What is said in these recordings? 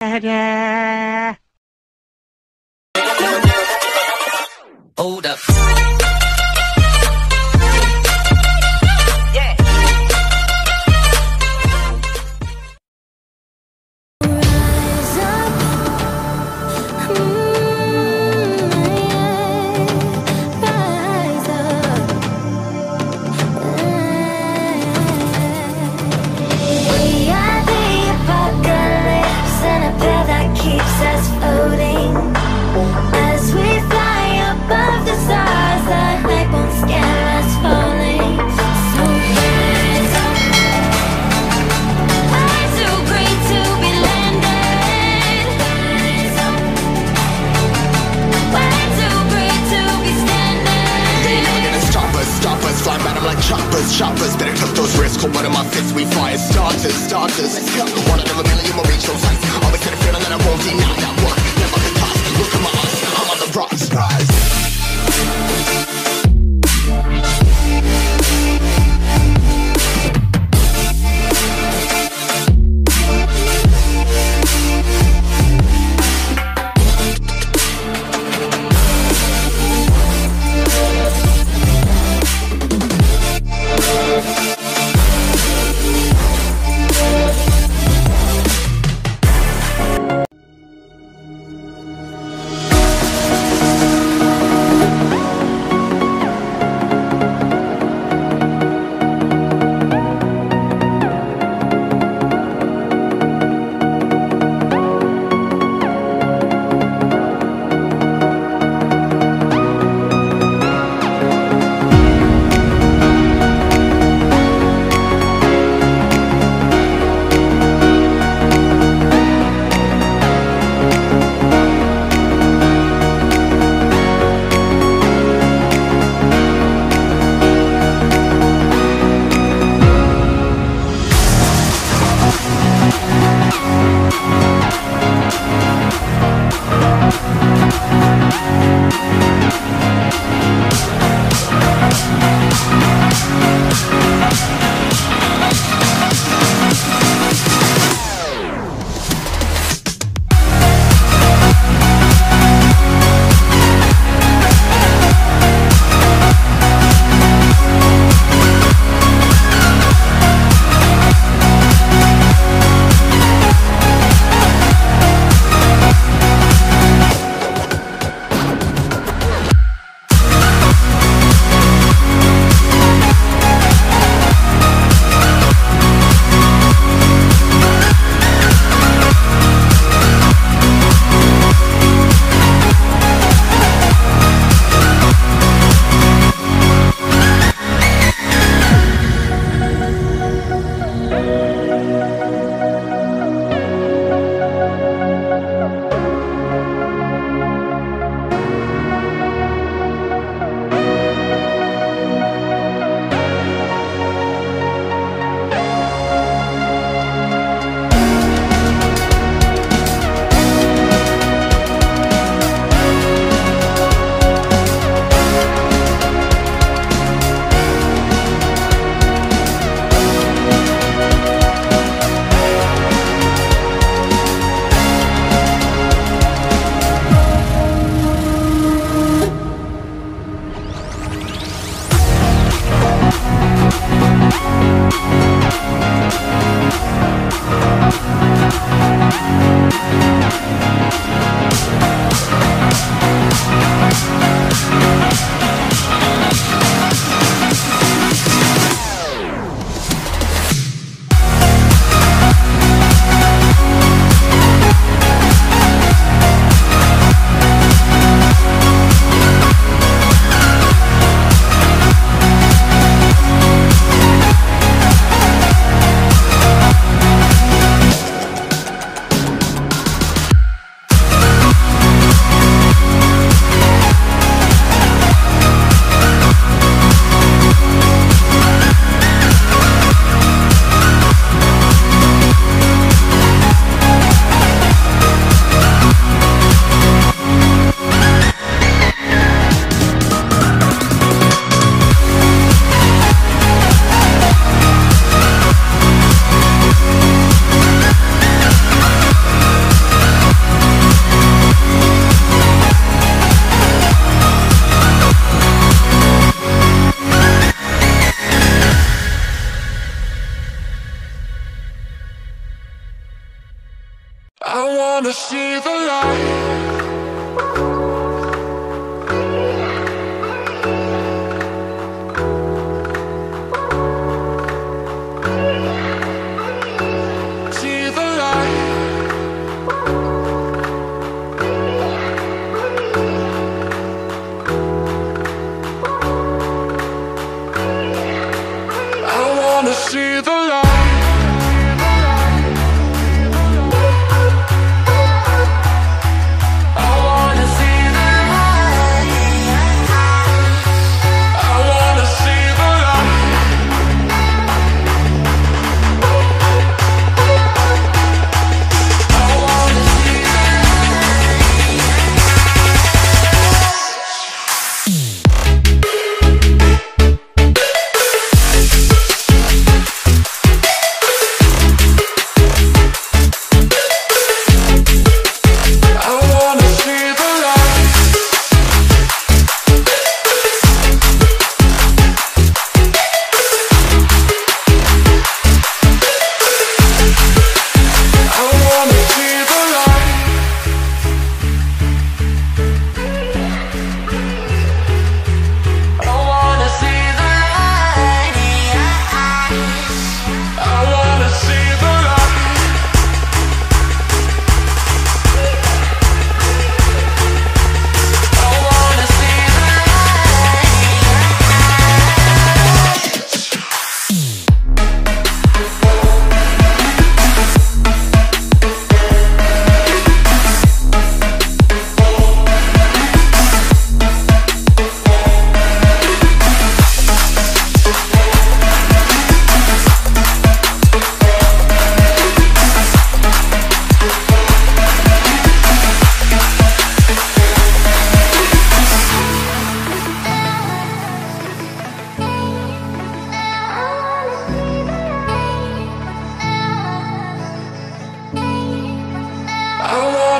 Hold I wanna see the light.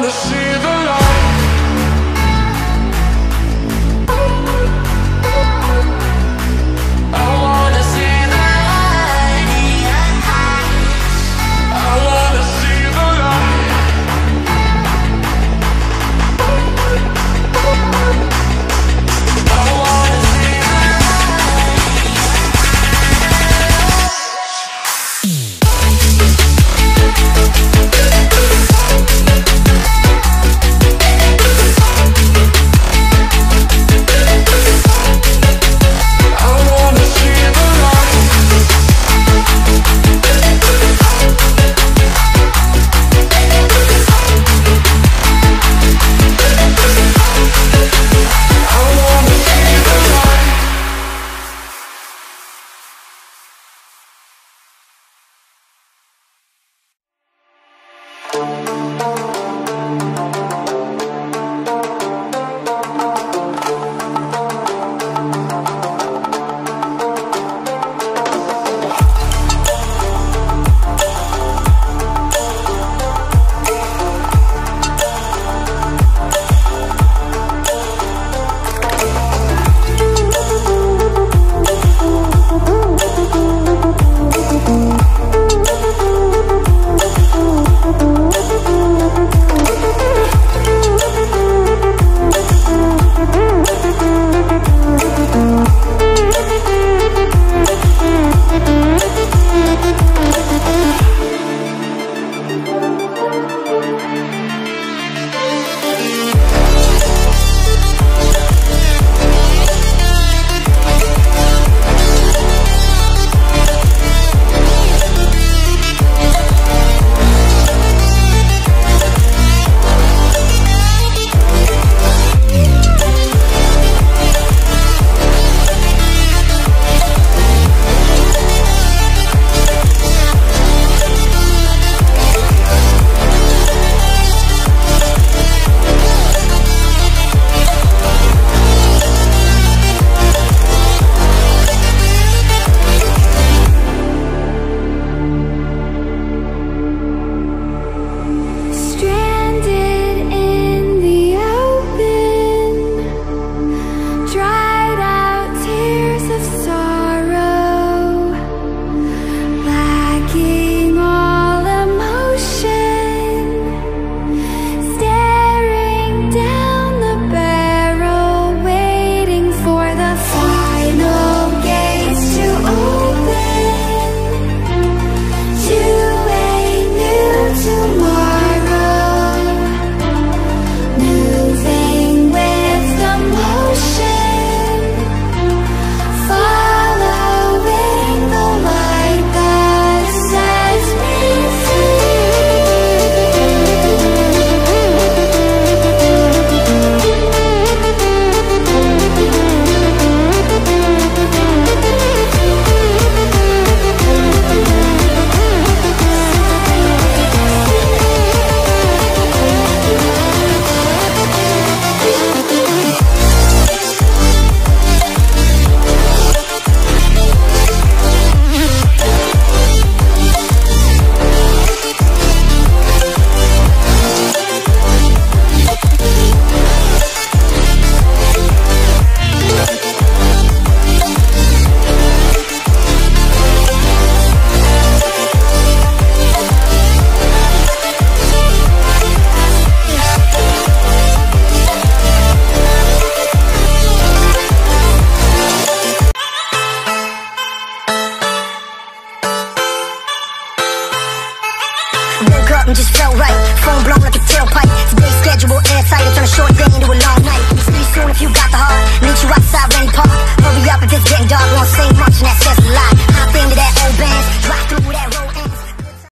Wanna see